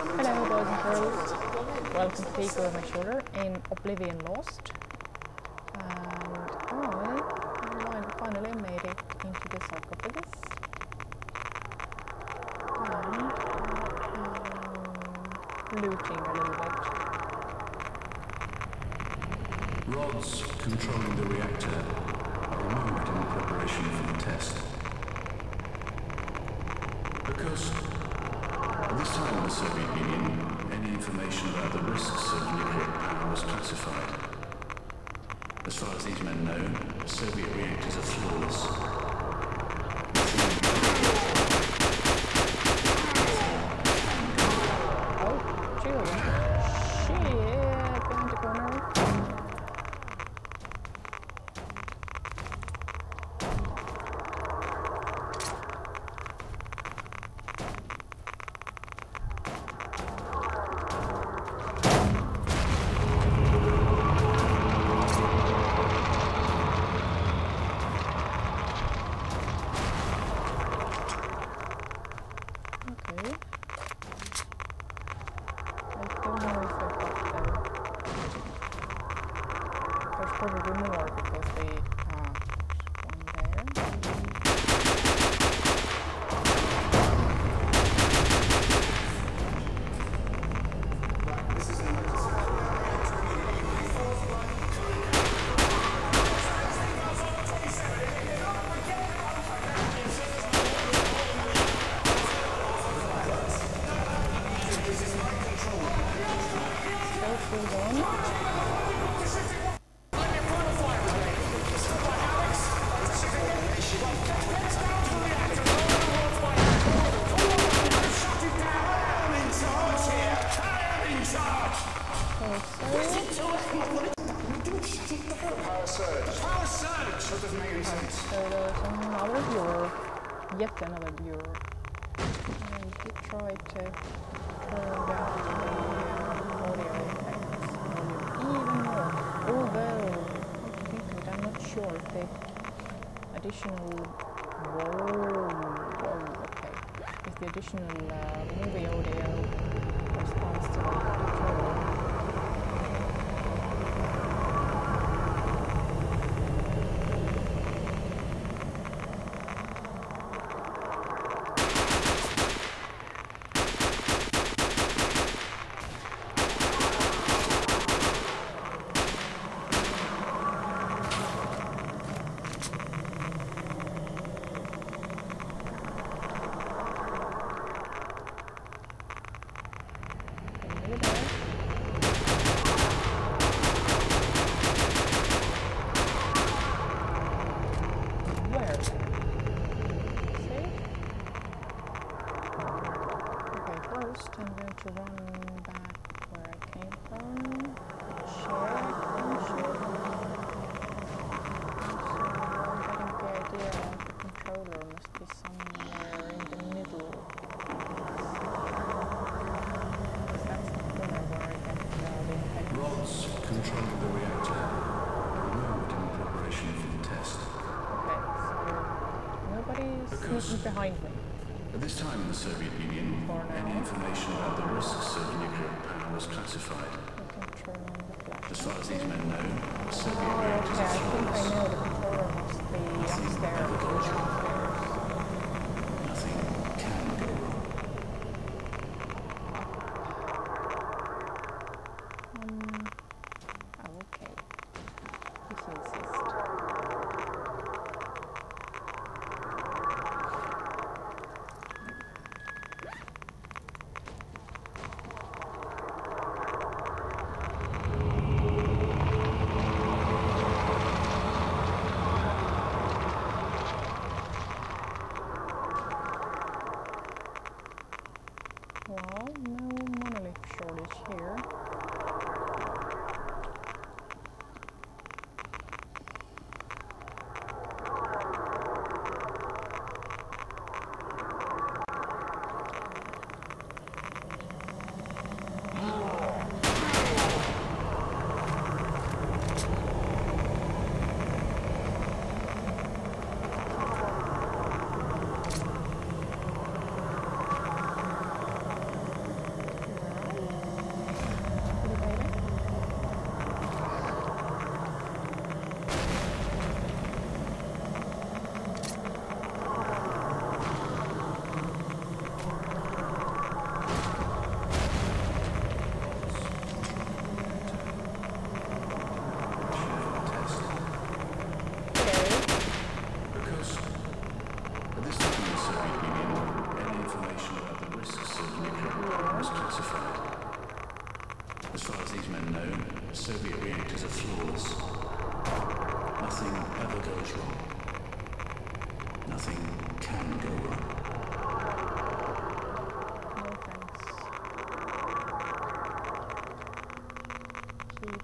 Hello, boys and girls. Welcome to Peek Over My Shoulder in Oblivion Lost. And I finally made it into the sarcophagus. And um, looting a little bit. Rods controlling the reactor are removed in preparation for the test. Because at this time in the Soviet Union, any information about the risks of nuclear power was classified. As far as these men know, Soviet reactors are flawless. Oh, two of them. Shit, behind the corner. Okay. I don't know if I got them. There's probably more because they ah one there. So hold the additional whoa, whoa, okay, if the additional uh, movie audio responds to the controller. Are you there? Where? See? Okay, first I'm going to run back where I came from. Check and check. So I'm getting the idea that the controller must be somewhere in the middle. That's the corner where I uh, the. Rods controlling the reactor are removed in preparation for the test. Okay, so nobody's sneaking behind me. At this time in the Soviet Union, For any now. information about the risks of nuclear power was classified. I can turn on the flash. As far as these men know, Soviet Oh, reactors okay, I think I know the controller must be upstairs.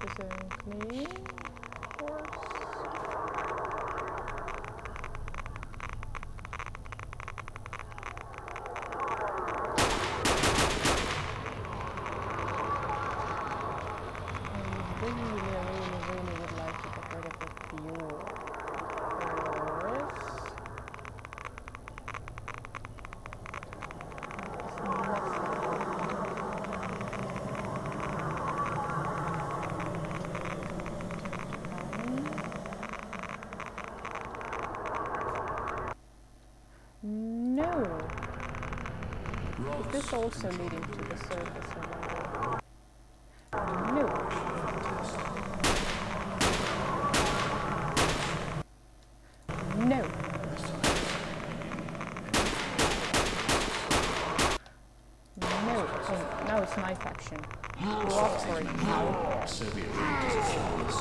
Keep the zone clean, of course. I really, really, really would like to get rid of the fuel. First. No. Is this also leading to the surface of the No. No. No. Oh, now it's knife action. Go off for it now. Soviet reactors are flawless.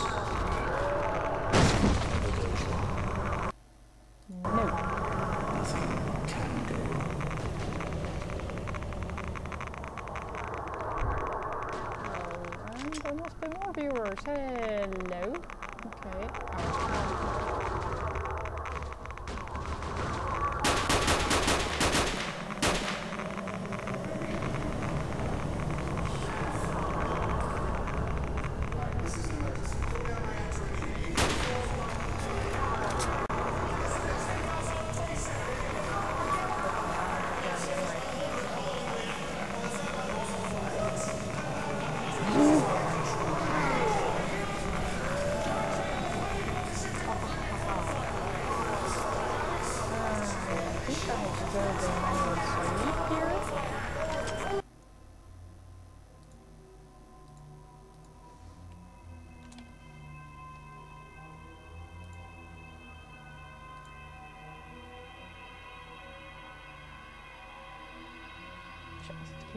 Never goes wrong. No. Nothing can go wrong. Oh, and there must be more viewers. Hello. Okay.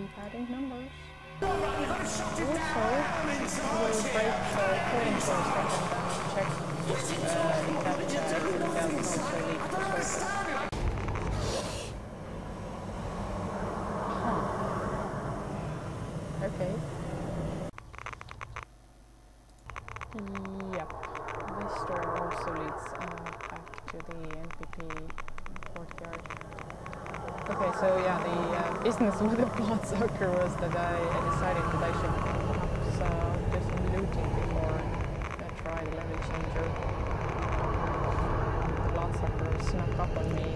Keep adding numbers. Also, I will break the recording for a second and check uh, that uh. Huh. Okay. Yep. This door also leads uh, back to the NPP courtyard. Okay, so yeah, the business with the bloodsucker was that I decided that I should perhaps uh, looting before I try the level changer. The bloodsucker snuck up on me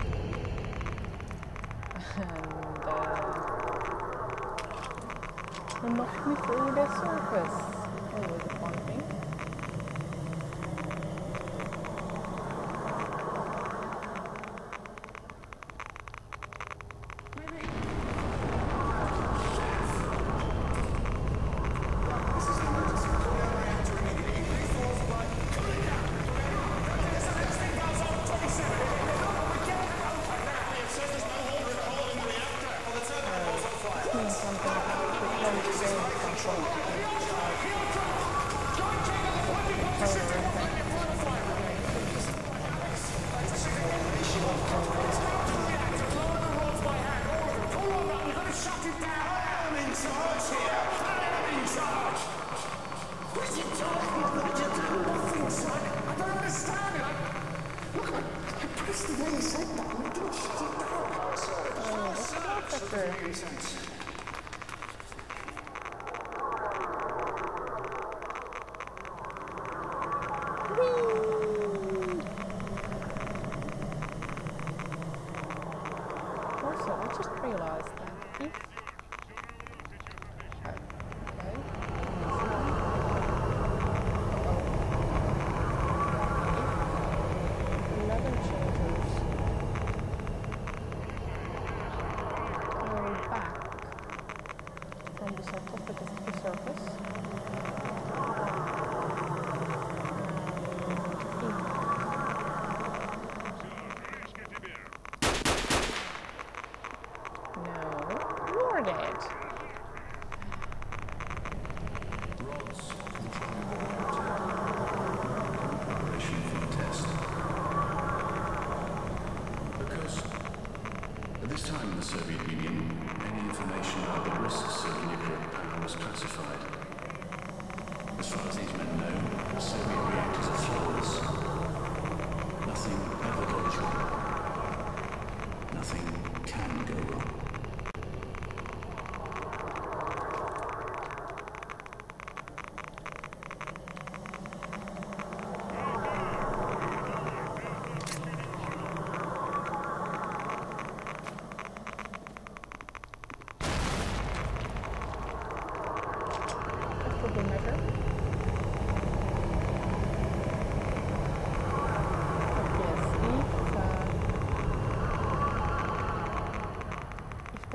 and uh, knocked me through the surface. Always a fun thing. Means something about You're doing nothing, son! I don't understand it! Look, I pressed the close game control. Controller effect. Oh, that's bloodsucker. Whee! Also, I just realized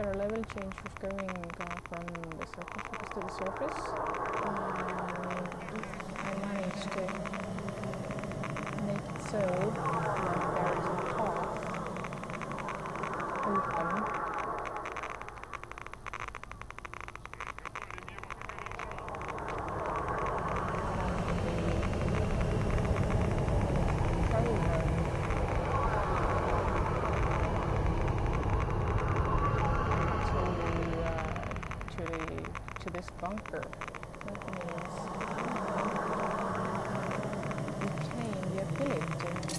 our level change was going uh, from the surface to the surface. Um, I managed to make it so that there is a path open Okay.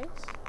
case.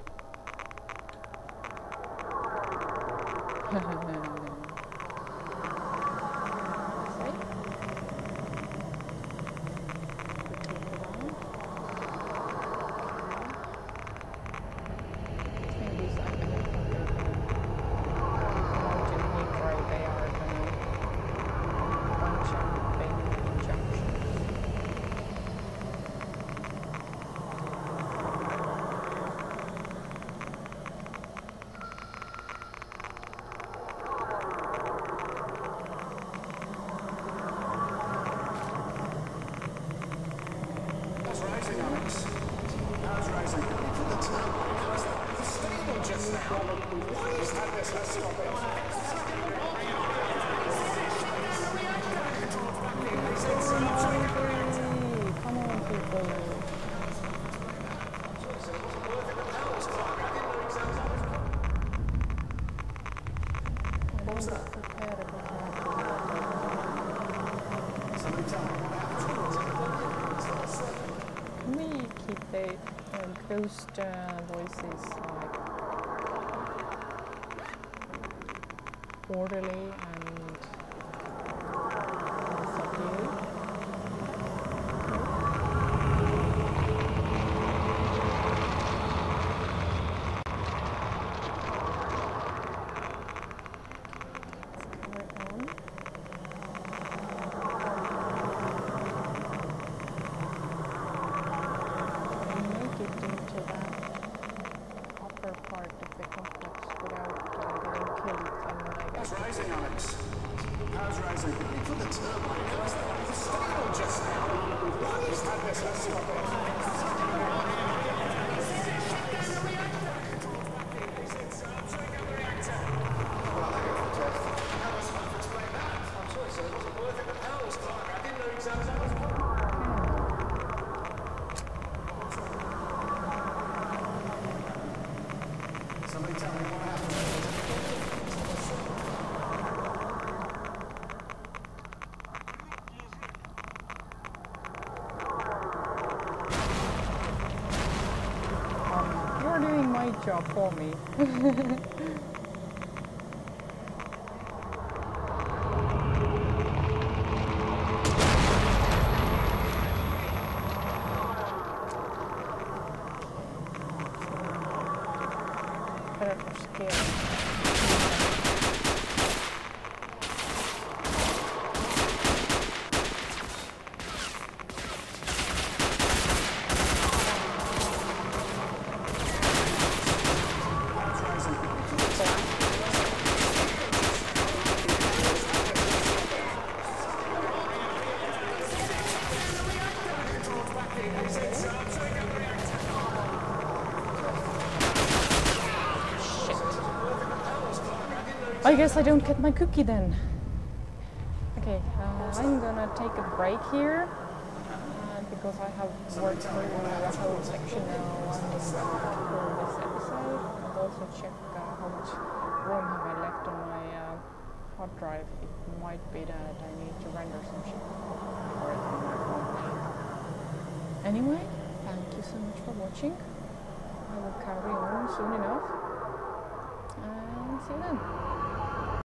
Ghost uh, voices like orderly and subdued? Let's cover it on. and make it into that upper part of the complex without uh, getting killed and I It's guess rising, Alex. Power's rising. Wait for the turbine. It was, it was stable just now. Why is that this has stopped it? Somebody tell me what happened. um, you're for me. For scale. I guess I don't get my cookie then. Okay, uh, I'm gonna take a break here uh, because I have worked through a whole section now on this, uh, for this episode and also check uh, how much room have I left on my uh, hard drive. It might be that I need to render some shit on. Anyway, thank you so much for watching. I will carry on soon enough and see you then.